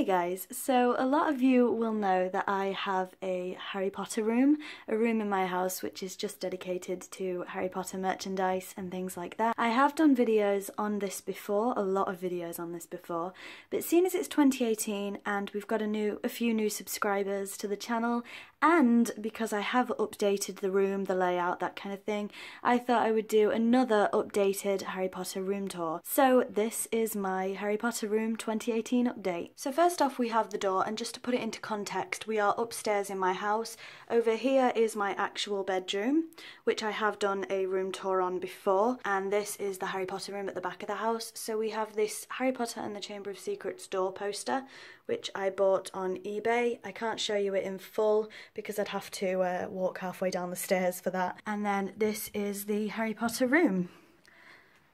Hey guys, so a lot of you will know that I have a Harry Potter room, a room in my house which is just dedicated to Harry Potter merchandise and things like that. I have done videos on this before, a lot of videos on this before, but seeing as it's 2018 and we've got a new, a few new subscribers to the channel and because I have updated the room, the layout, that kind of thing, I thought I would do another updated Harry Potter room tour. So this is my Harry Potter room 2018 update. So first off we have the door and just to put it into context, we are upstairs in my house. Over here is my actual bedroom, which I have done a room tour on before, and this is the Harry Potter room at the back of the house. So we have this Harry Potter and the Chamber of Secrets door poster, which I bought on eBay. I can't show you it in full because I'd have to uh, walk halfway down the stairs for that. And then this is the Harry Potter room,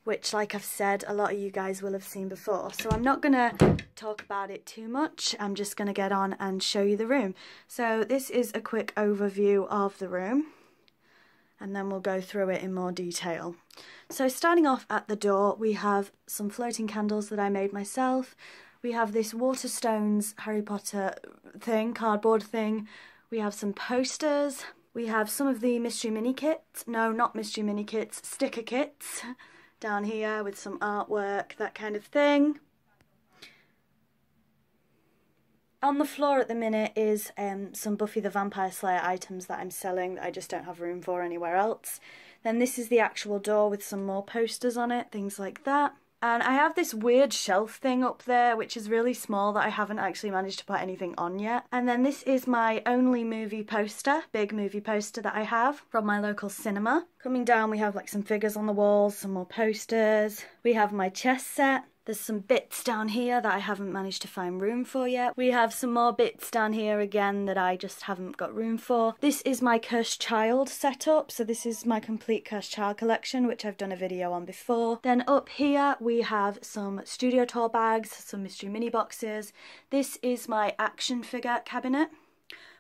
which like I've said, a lot of you guys will have seen before. So I'm not gonna talk about it too much. I'm just gonna get on and show you the room. So this is a quick overview of the room and then we'll go through it in more detail. So starting off at the door, we have some floating candles that I made myself. We have this Waterstones Harry Potter thing, cardboard thing we have some posters. We have some of the mystery mini kits. No, not mystery mini kits, sticker kits down here with some artwork, that kind of thing. On the floor at the minute is um, some Buffy the Vampire Slayer items that I'm selling that I just don't have room for anywhere else. Then this is the actual door with some more posters on it, things like that. And I have this weird shelf thing up there, which is really small that I haven't actually managed to put anything on yet. And then this is my only movie poster, big movie poster that I have from my local cinema. Coming down, we have like some figures on the walls, some more posters. We have my chess set. There's some bits down here that I haven't managed to find room for yet. We have some more bits down here again that I just haven't got room for. This is my Cursed Child setup. So this is my complete Cursed Child collection, which I've done a video on before. Then up here we have some Studio Tour bags, some mystery mini boxes. This is my action figure cabinet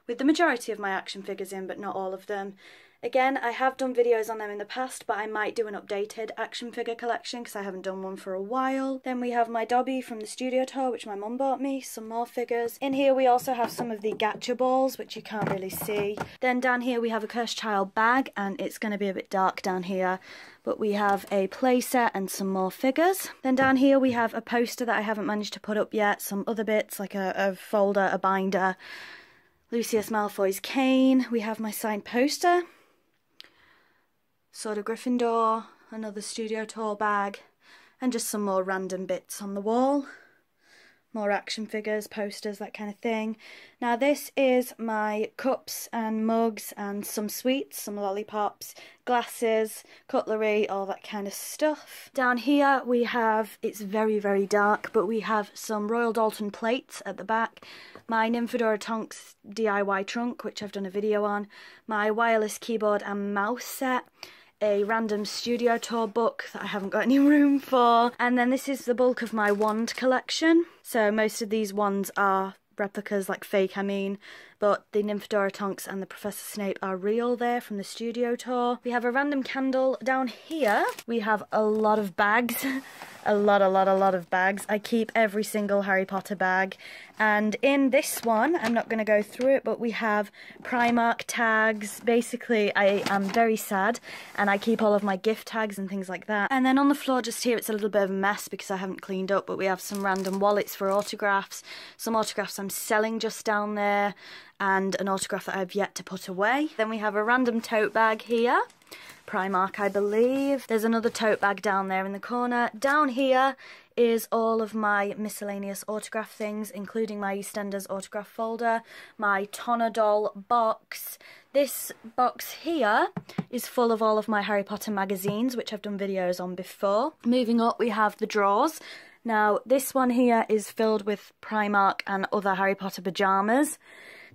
with the majority of my action figures in, but not all of them. Again, I have done videos on them in the past, but I might do an updated action figure collection because I haven't done one for a while. Then we have my Dobby from the studio tour, which my mum bought me, some more figures. In here we also have some of the gacha balls, which you can't really see. Then down here we have a Cursed Child bag, and it's going to be a bit dark down here but we have a playset and some more figures. Then down here we have a poster that I haven't managed to put up yet, some other bits like a, a folder, a binder, Lucius Malfoy's cane. We have my signed poster, Sword of Gryffindor, another studio tour bag, and just some more random bits on the wall. More action figures, posters, that kind of thing. Now this is my cups and mugs and some sweets, some lollipops, glasses, cutlery, all that kind of stuff. Down here we have, it's very, very dark, but we have some Royal Doulton plates at the back, my Nymphadora Tonks DIY trunk, which I've done a video on, my wireless keyboard and mouse set, a random studio tour book that I haven't got any room for. And then this is the bulk of my wand collection. So most of these wands are replicas, like fake I mean, but the Nymphadora Tonks and the Professor Snape are real there from the studio tour. We have a random candle down here. We have a lot of bags, a lot, a lot, a lot of bags. I keep every single Harry Potter bag. And in this one, I'm not going to go through it, but we have Primark tags. Basically, I am very sad and I keep all of my gift tags and things like that. And then on the floor just here, it's a little bit of a mess because I haven't cleaned up, but we have some random wallets for autographs, some autographs I'm selling just down there, and an autograph that I've yet to put away. Then we have a random tote bag here. Primark, I believe. There's another tote bag down there in the corner. Down here is all of my miscellaneous autograph things, including my EastEnders autograph folder, my Tonadol box. This box here is full of all of my Harry Potter magazines, which I've done videos on before. Moving up, we have the drawers. Now, this one here is filled with Primark and other Harry Potter pyjamas.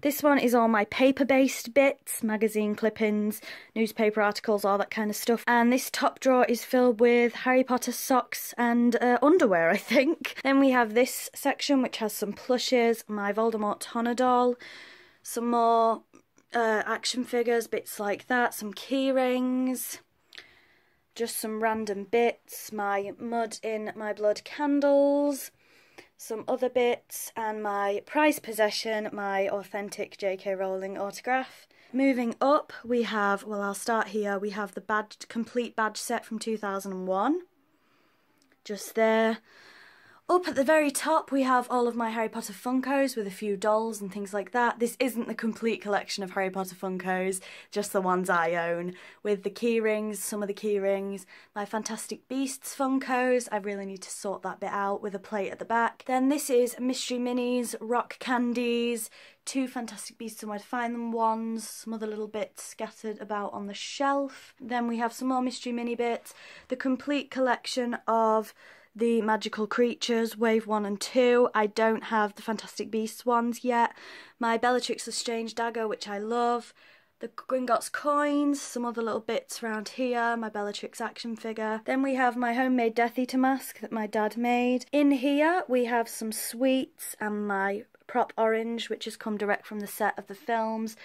This one is all my paper-based bits, magazine clippings, newspaper articles, all that kind of stuff. And this top drawer is filled with Harry Potter socks and uh, underwear, I think. Then we have this section, which has some plushes, my Voldemort doll some more uh, action figures, bits like that, some key rings, just some random bits, my mud in my blood candles, some other bits, and my prized possession, my authentic J.K. Rowling autograph. Moving up, we have, well, I'll start here. We have the badge, complete badge set from 2001. Just there. Up at the very top we have all of my Harry Potter Funkos with a few dolls and things like that. This isn't the complete collection of Harry Potter Funkos, just the ones I own, with the keyrings, some of the keyrings, my Fantastic Beasts Funkos, I really need to sort that bit out with a plate at the back. Then this is Mystery Minis, Rock Candies, two Fantastic Beasts and Where to Find Them ones, some other little bits scattered about on the shelf. Then we have some more Mystery Mini bits, the complete collection of the magical creatures, wave one and two. I don't have the Fantastic Beasts ones yet. My Bellatrix Lestrange dagger, which I love. The Gringotts coins, some other little bits around here, my Bellatrix action figure. Then we have my homemade Death Eater mask that my dad made. In here we have some sweets and my prop orange which has come direct from the set of the films.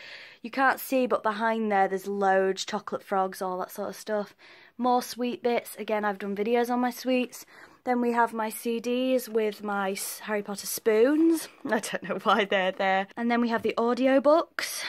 You can't see but behind there there's loads, chocolate frogs, all that sort of stuff. More sweet bits, again I've done videos on my sweets. Then we have my CDs with my Harry Potter spoons. I don't know why they're there. And then we have the audiobooks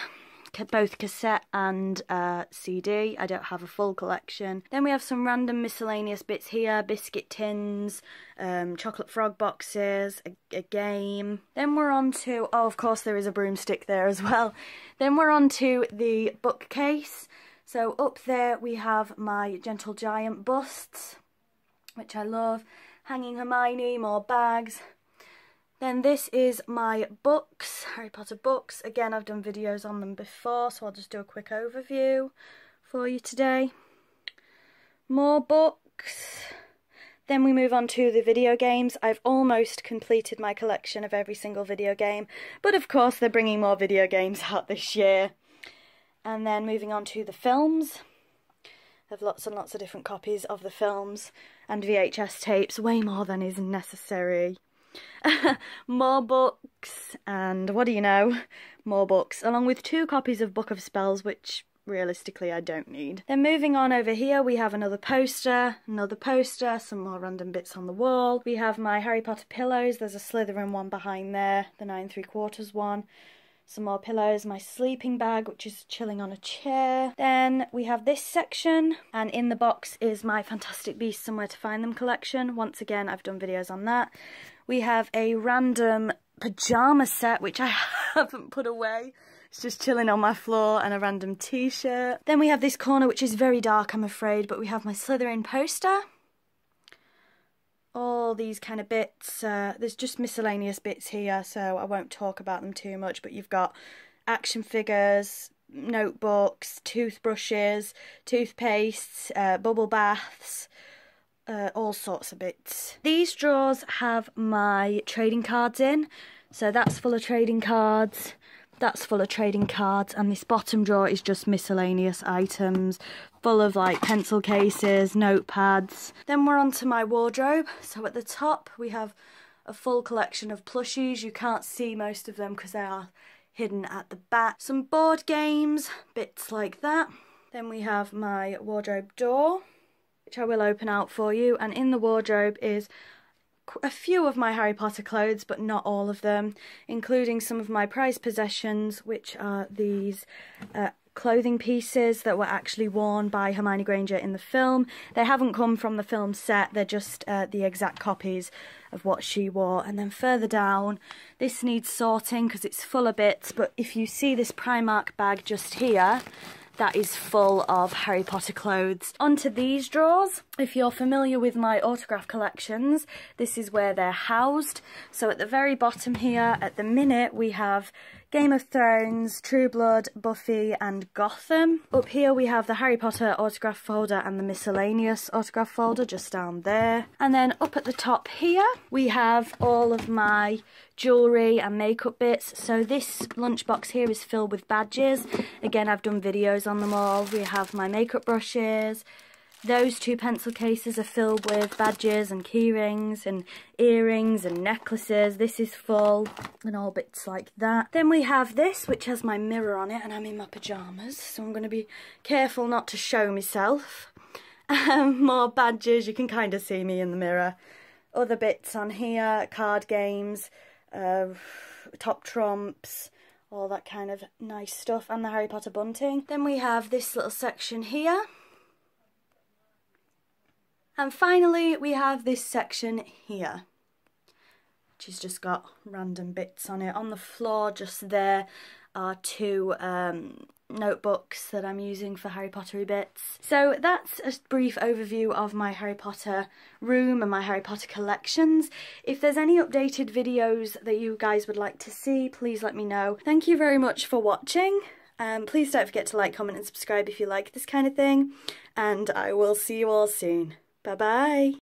both cassette and uh, CD. I don't have a full collection. Then we have some random miscellaneous bits here, biscuit tins, um, chocolate frog boxes, a, a, game. Then we're on to, oh of course there is a broomstick there as well. Then we're on to the bookcase. So up there we have my Gentle Giant busts, which I love. Hanging Hermione, more bags. Then this is my books, Harry Potter books. Again, I've done videos on them before, so I'll just do a quick overview for you today. More books. Then we move on to the video games. I've almost completed my collection of every single video game, but of course they're bringing more video games out this year. And then moving on to the films have lots and lots of different copies of the films and VHS tapes, way more than is necessary. more books, and what do you know? More books, along with two copies of Book of Spells, which realistically I don't need. Then moving on over here we have another poster, another poster, some more random bits on the wall. We have my Harry Potter pillows, there's a Slytherin one behind there, the 9 3 quarters one some more pillows, my sleeping bag, which is chilling on a chair. Then we have this section, and in the box is my Fantastic Beasts and Where to Find Them collection. Once again, I've done videos on that. We have a random pyjama set, which I haven't put away. It's just chilling on my floor and a random t-shirt. Then we have this corner, which is very dark, I'm afraid, but we have my Slytherin poster all these kind of bits. Uh, there's just miscellaneous bits here, so I won't talk about them too much, but you've got action figures, notebooks, toothbrushes, toothpastes, uh, bubble baths, uh, all sorts of bits. These drawers have my trading cards in, so that's full of trading cards that's full of trading cards and this bottom drawer is just miscellaneous items full of like pencil cases notepads. Then we're on to my wardrobe. So at the top we have a full collection of plushies. You can't see most of them because they are hidden at the back. Some board games bits like that. Then we have my wardrobe door which I will open out for you. And in the wardrobe is a few of my Harry Potter clothes, but not all of them, including some of my prized possessions, which are these uh, clothing pieces that were actually worn by Hermione Granger in the film. They haven't come from the film set, they're just uh, the exact copies of what she wore. And then further down, this needs sorting because it's full of bits, but if you see this Primark bag just here, that is full of Harry Potter clothes. Onto these drawers. If you're familiar with my autograph collections, this is where they're housed. So at the very bottom here, at the minute, we have Game of Thrones, True Blood, Buffy and Gotham. Up here we have the Harry Potter autograph folder and the miscellaneous autograph folder just down there. And then up at the top here we have all of my jewellery and makeup bits. So this lunchbox here is filled with badges. Again, I've done videos on them all. We have my makeup brushes, those two pencil cases are filled with badges and keyrings and earrings and necklaces. This is full and all bits like that. Then we have this, which has my mirror on it, and I'm in my pyjamas, so I'm going to be careful not to show myself. Um, more badges, you can kind of see me in the mirror. other bits on here, card games, uh, top trumps, all that kind of nice stuff, and the Harry Potter bunting. Then we have this little section here. And finally, we have this section here. She's just got random bits on it. On the floor, just there, are two um, notebooks that I'm using for Harry Pottery bits. So that's a brief overview of my Harry Potter room and my Harry Potter collections. If there's any updated videos that you guys would like to see, please let me know. Thank you very much for watching. Um, please don't forget to like, comment and subscribe if you like this kind of thing. And I will see you all soon. Bye bye.